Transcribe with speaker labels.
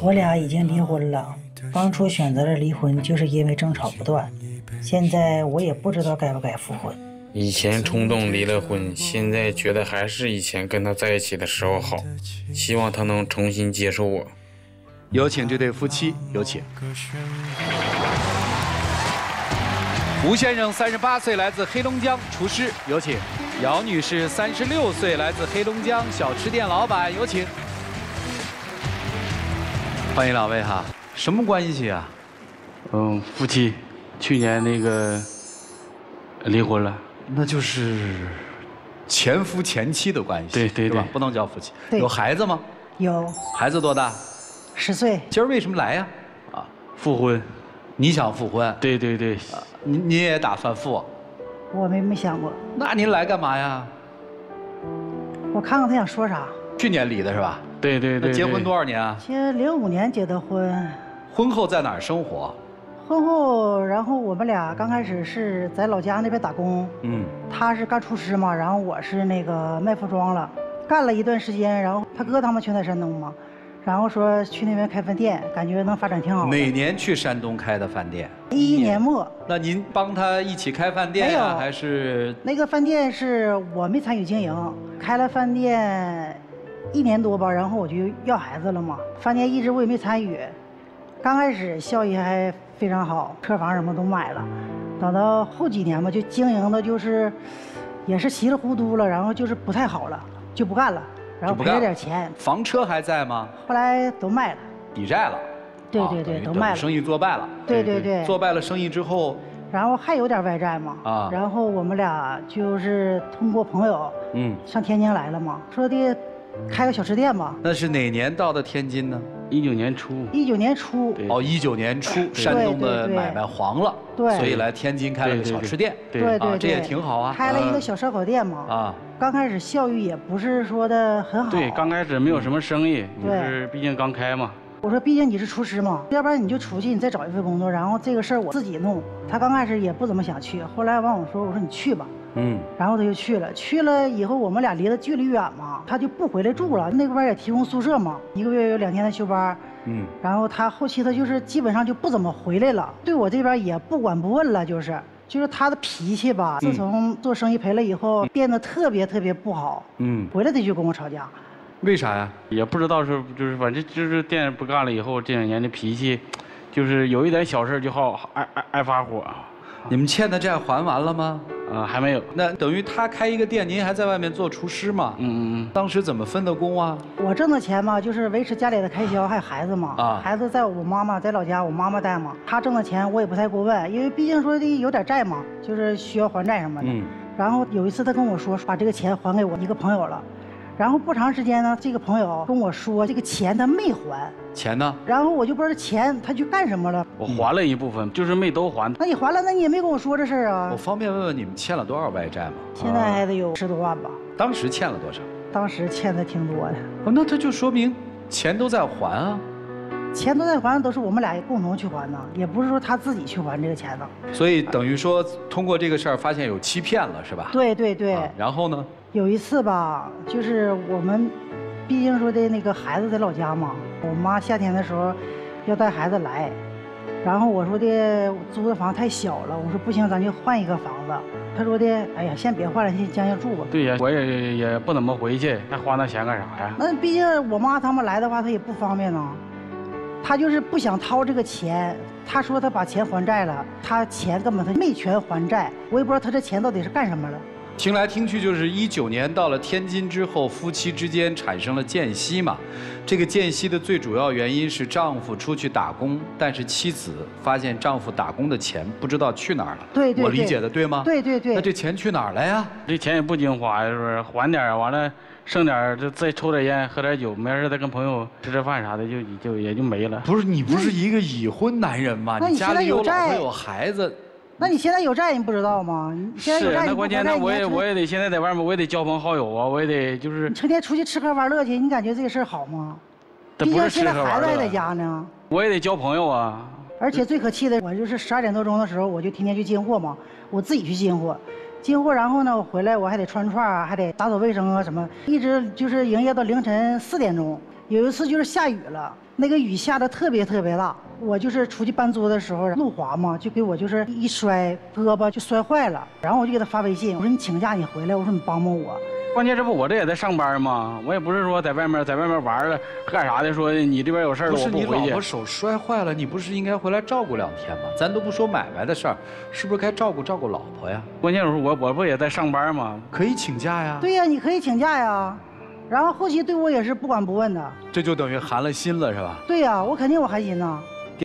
Speaker 1: 我俩已经离婚了，当初选择了离婚，就是因为争吵不断。现在我也不知道该不该复婚。
Speaker 2: 以前冲动离了婚，现在觉得还是以前跟他在一起的时候好。希望他能重新接受我。
Speaker 3: 有请这对夫妻，有请。吴先生三十八岁，来自黑龙江，厨师，有请。姚女士三十六岁，来自黑龙江，小吃店老板，有请。欢迎两位哈，什么关系啊？
Speaker 4: 嗯，夫妻，去年那个离婚了，
Speaker 3: 那就是前夫前妻的关系，
Speaker 4: 对对对，
Speaker 3: 不能叫夫妻。有孩子吗？
Speaker 1: 有
Speaker 3: 孩子多大？
Speaker 1: 十岁，
Speaker 3: 今儿为什么来呀？
Speaker 4: 啊，复婚，
Speaker 3: 你想复婚？
Speaker 4: 对对对，
Speaker 3: 您您也打算复？
Speaker 1: 我没没想过。
Speaker 3: 那您来干嘛呀？
Speaker 1: 我看看他想说啥。
Speaker 3: 去年离的是吧？
Speaker 4: 对对对。
Speaker 3: 那结婚多少年啊？
Speaker 1: 结零五年结的婚。
Speaker 3: 婚后在哪儿生活？
Speaker 1: 婚后，然后我们俩刚开始是在老家那边打工。嗯。他是干厨师嘛，然后我是那个卖服装了，干了一段时间，然后他哥他们全在山东嘛，然后说去那边开饭店，感觉能发展挺好。
Speaker 3: 哪年去山东开的饭店？
Speaker 1: 一一年末。
Speaker 3: 那您帮他一起开饭店呀？还是？
Speaker 1: 那个饭店是我没参与经营，开了饭店。一年多吧，然后我就要孩子了嘛。饭店一直我也没参与，刚开始效益还非常好，车房什么都买了。等到后几年吧，就经营的就是，也是稀里糊涂了，然后就是不太好了，就不干了，然后赔了点钱。
Speaker 3: 房车还在吗？
Speaker 1: 后来都卖了，
Speaker 3: 抵债了。
Speaker 1: 对对对，都卖了。
Speaker 3: 生意做败了。
Speaker 1: 对对对。
Speaker 3: 做败了生意之后，
Speaker 1: 然后还有点外债嘛。啊。然后我们俩就是通过朋友，嗯，上天津来了嘛，说的。开个小吃店吧。
Speaker 3: 那是哪年到的天津呢？
Speaker 4: 一九年初。
Speaker 1: 一九年初。
Speaker 3: 哦，一九年初，山东的买卖黄了，
Speaker 1: 对，
Speaker 3: 所以来天津开了个小吃店。
Speaker 1: 对对对，
Speaker 3: 这也挺好啊。
Speaker 1: 开了一个小烧烤店嘛。啊。刚开始效益也不是说的很好。
Speaker 4: 对，刚开始没有什么生意，就是毕竟刚开嘛。
Speaker 1: 我说，毕竟你是厨师嘛，要不然你就出去，你再找一份工作，然后这个事儿我自己弄。他刚开始也不怎么想去，后来完我说，我说你去吧。嗯，然后他就去了，去了以后我们俩离的距离远嘛，他就不回来住了。那个边也提供宿舍嘛，一个月有两天的休班。嗯，然后他后期他就是基本上就不怎么回来了，对我这边也不管不问了，就是就是他的脾气吧，自从做生意赔了以后，变得特别特别不好。嗯，回来他就跟我吵架，
Speaker 3: 为啥呀？
Speaker 4: 也不知道是就是反正就是店不干了以后，这两年的脾气，就是有一点小事就好爱爱爱发火。
Speaker 3: 你们欠的债还完了吗？
Speaker 4: 啊，还没有。
Speaker 3: 那等于他开一个店，您还在外面做厨师嘛？嗯嗯嗯。当时怎么分的工啊？
Speaker 1: 我挣的钱嘛，就是维持家里的开销，还有孩子嘛。啊。孩子在我妈妈在老家，我妈妈带嘛。他挣的钱我也不太过问，因为毕竟说的有点债嘛，就是需要还债什么的。嗯。然后有一次他跟我说，把这个钱还给我一个朋友了。然后不长时间呢，这个朋友跟我说，这个钱他没还。
Speaker 3: 钱呢？
Speaker 1: 然后我就不知道钱他去干什么了。
Speaker 4: 我还了一部分，就是没都还。
Speaker 1: 那你还了，那你也没跟我说这事儿啊？
Speaker 3: 我方便问问你们欠了多少外债吗？
Speaker 1: 现在还得有十多万吧。
Speaker 3: 当时欠了多少？
Speaker 1: 当时欠的挺多的。
Speaker 3: 哦，那他就说明钱都在还啊。
Speaker 1: 钱都在还，都是我们俩共同去还的，也不是说他自己去还这个钱的。
Speaker 3: 所以等于说，通过这个事儿发现有欺骗了，是吧？
Speaker 1: 对对对。
Speaker 3: 然后呢？
Speaker 1: 有一次吧，就是我们，毕竟说的那个孩子在老家嘛，我妈夏天的时候要带孩子来，然后我说的租的房太小了，我说不行，咱就换一个房子。他说的，哎呀，先别换了，先将就住吧。
Speaker 4: 对呀，我也也不怎么回去，还花那钱干啥呀？
Speaker 1: 那毕竟我妈他们来的话，他也不方便呢。他就是不想掏这个钱，他说他把钱还债了，他钱根本他没全还债，我也不知道他这钱到底是干什么了。
Speaker 3: 听来听去就是一九年到了天津之后，夫妻之间产生了间隙嘛。这个间隙的最主要原因是丈夫出去打工，但是妻子发现丈夫打工的钱不知道去哪儿了。
Speaker 1: 对对，
Speaker 3: 我理解的对吗？
Speaker 1: 对对对。
Speaker 3: 那这钱去哪儿了呀？
Speaker 4: 这钱也不经花，是不是？还点完了剩点就再抽点烟，喝点酒，没事再跟朋友吃吃饭啥的，就就也就没了。
Speaker 3: 不是你不是一个已婚男人吗？
Speaker 1: 你
Speaker 3: 家里有老婆有孩子。
Speaker 1: 那你现在有债，你不知道吗？现在有债，
Speaker 4: 那关键那我也我也得现在在外面，我也得交朋好友啊，我也得就是你
Speaker 1: 成天出去吃喝玩乐去，你感觉这个事儿好吗？
Speaker 4: 毕
Speaker 1: 竟现在孩子还在家呢。
Speaker 4: 我也得交朋友啊。
Speaker 1: 而且最可气的，我就是十二点多钟的时候，我就天天去进货嘛，我自己去进货，进货，然后呢，我回来我还得串串啊，还得打扫卫生啊什么，一直就是营业到凌晨四点钟。有一次就是下雨了，那个雨下的特别特别大，我就是出去搬桌的时候路滑嘛，就给我就是一摔，胳膊就摔坏了。然后我就给他发微信，我说你请假你回来，我说你帮帮我。
Speaker 4: 关键这不我这也在上班吗？我也不是说在外面在外面玩了干啥的。说你这边有事儿，我不
Speaker 3: 是你老婆手摔坏了，你不是应该回来照顾两天吗？咱都不说买卖的事儿，是不是该照顾照顾老婆呀？
Speaker 4: 关键是我我不也在上班吗？
Speaker 3: 可以请假呀。
Speaker 1: 对呀，你可以请假呀。然后后期对我也是不管不问的。
Speaker 3: 这就等于寒了心了，是吧？
Speaker 1: 对呀，我肯定我寒心呐。